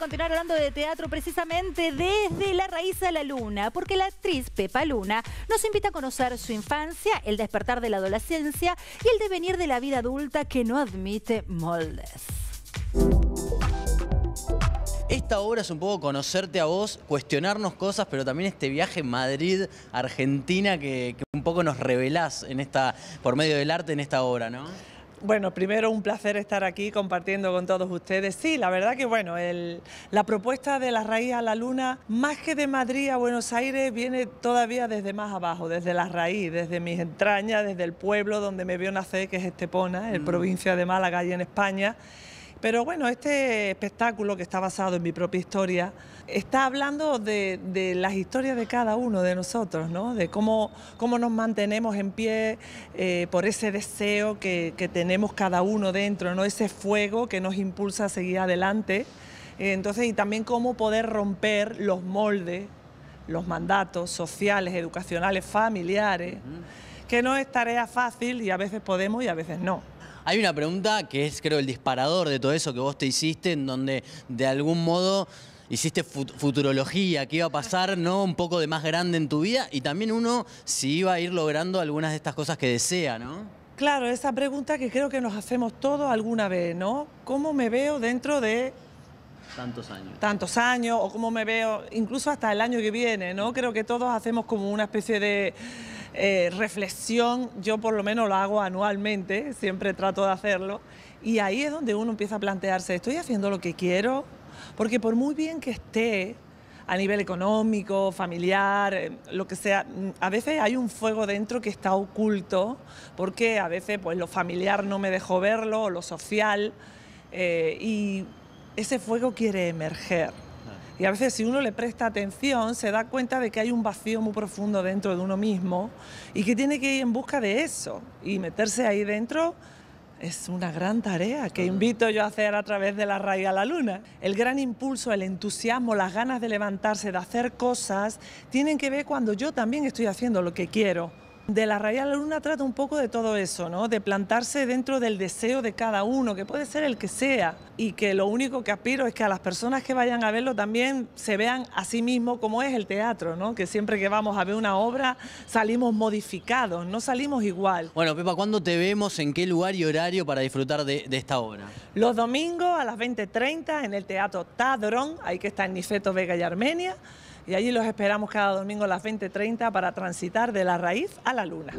continuar hablando de teatro precisamente desde la raíz a la luna, porque la actriz Pepa Luna nos invita a conocer su infancia, el despertar de la adolescencia y el devenir de la vida adulta que no admite moldes. Esta obra es un poco conocerte a vos, cuestionarnos cosas, pero también este viaje Madrid-Argentina que, que, un poco nos revelás en esta, por medio del arte en esta obra, ¿no? Bueno, primero un placer estar aquí compartiendo con todos ustedes. Sí, la verdad que bueno, el, la propuesta de la raíz a la luna, más que de Madrid a Buenos Aires, viene todavía desde más abajo, desde la raíz, desde mis entrañas, desde el pueblo donde me vio nacer, que es Estepona, el mm. provincia de Málaga y en España. Pero bueno, este espectáculo que está basado en mi propia historia está hablando de, las historias de cada uno de nosotros, ¿no? de cómo, cómo nos mantenemos en pie eh, por ese deseo que, tenemos cada uno dentro, ¿no? ese fuego que nos impulsa a seguir adelante. Entonces, y también cómo poder romper los moldes, los mandatos sociales, educacionales, familiares, que no es tarea fácil y a veces podemos y a veces no. Hay una pregunta que es, creo, el disparador de todo eso que vos te hiciste, en donde de algún modo hiciste futurología, qué iba a pasar, ¿no? Un poco de más grande en tu vida y también uno si iba a ir logrando algunas de estas cosas que desea, ¿no? Claro, esa pregunta que creo que nos hacemos todos alguna vez, ¿no? ¿Cómo me veo dentro de tantos años. Tantos años, o cómo me veo, incluso hasta el año que viene, ¿no? Creo que todos hacemos como una especie de eh, reflexión, yo por lo menos lo hago anualmente, siempre trato de hacerlo, y ahí es donde uno empieza a plantearse, ¿estoy haciendo lo que quiero? Porque por muy bien que esté a nivel económico, familiar, eh, lo que sea, a veces hay un fuego dentro que está oculto, porque a veces pues lo familiar no me dejó verlo, lo social, eh, y ese fuego quiere emerger. Y a veces si uno le presta atención se da cuenta de que hay un vacío muy profundo dentro de uno mismo y que tiene que ir en busca de eso. Y meterse ahí dentro es una gran tarea que invito yo a hacer a través de la raíz a la luna. El gran impulso, el entusiasmo, las ganas de levantarse, de hacer cosas, tienen que ver cuando yo también estoy haciendo lo que quiero de la raíz a la luna trata un poco de todo eso, ¿no? De plantarse dentro del deseo de cada uno, que puede ser el que sea, y que lo único que aspiro es que a las personas que vayan a verlo también se vean a sí mismos como es el teatro, ¿no? Que siempre que vamos a ver una obra salimos modificados, no salimos igual. Bueno, Pepa, ¿cuándo te vemos? ¿En qué lugar y horario para disfrutar de, esta obra? Los domingos a las 20.30 en el Teatro Tadrón, ahí que está en Nifeto, Vega y Armenia y allí los esperamos cada domingo a las 20.30 para transitar de la raíz a la luna.